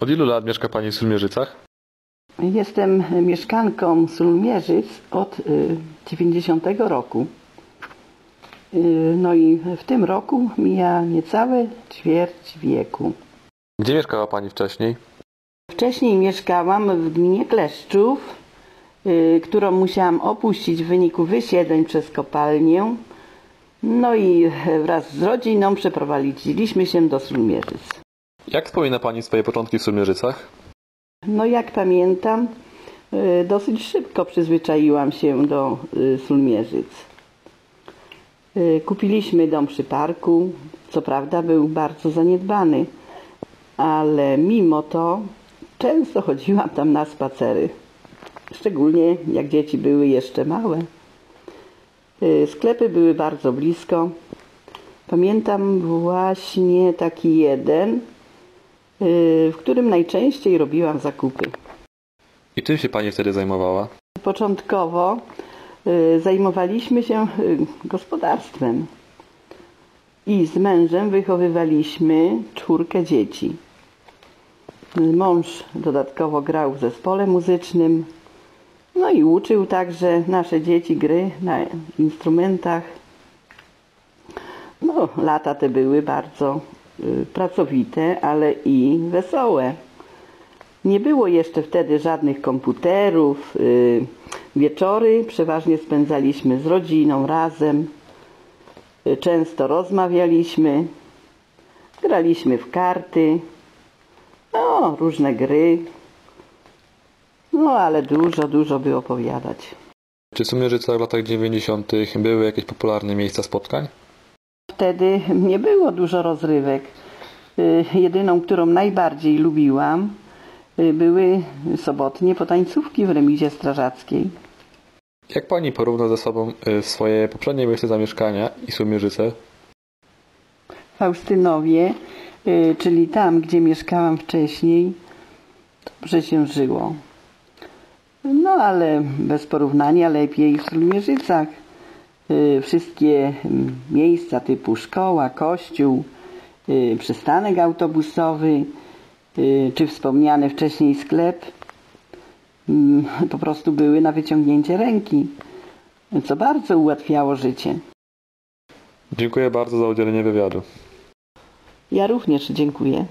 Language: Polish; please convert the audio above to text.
Od ilu lat mieszka Pani w Sulmierzycach? Jestem mieszkanką Sulmierzyc od y, 90 roku. Y, No i w tym roku mija niecałe ćwierć wieku. Gdzie mieszkała Pani wcześniej? Wcześniej mieszkałam w gminie Kleszczów, y, którą musiałam opuścić w wyniku wysiedleń przez kopalnię. No i wraz z rodziną przeprowadziliśmy się do Sulmierzyc. Jak wspomina Pani swoje początki w Sulmierzycach? No jak pamiętam, y, dosyć szybko przyzwyczaiłam się do y, Sulmierzyc. Y, Kupiliśmy dom przy parku, co prawda był bardzo zaniedbany, ale mimo to często chodziłam tam na spacery. Szczególnie jak dzieci były jeszcze małe. Sklepy były bardzo blisko. Pamiętam właśnie taki jeden, w którym najczęściej robiłam zakupy. I czym się Pani wtedy zajmowała? Początkowo y, zajmowaliśmy się y, gospodarstwem i z mężem wychowywaliśmy czwórkę dzieci. Mąż dodatkowo grał w zespole muzycznym, no i uczył także nasze dzieci gry na instrumentach. No, lata te były bardzo y, pracowite, ale i wesołe. Nie było jeszcze wtedy żadnych komputerów. y, Wieczory przeważnie spędzaliśmy z rodziną razem. Y, Często rozmawialiśmy, graliśmy w karty, no, różne gry. No, ale dużo, dużo by opowiadać. Czy w Sulmierzycach w latach 90. były jakieś popularne miejsca spotkań? Wtedy nie było dużo rozrywek. Y, Jedyną, którą najbardziej lubiłam, y, były sobotnie potańcówki w remizie strażackiej. Jak Pani porówna ze sobą y, swoje poprzednie miejsce zamieszkania i Sulmierzyce? Faustynowie, czyli tam, gdzie mieszkałam wcześniej, dobrze się żyło. No ale bez porównania lepiej w Sulmierzycach. Y, Wszystkie mm, miejsca typu szkoła, kościół, y, przystanek autobusowy, y, czy wspomniany wcześniej sklep mm, po prostu były na wyciągnięcie ręki, co bardzo ułatwiało życie. Dziękuję bardzo za udzielenie wywiadu. Ja również dziękuję.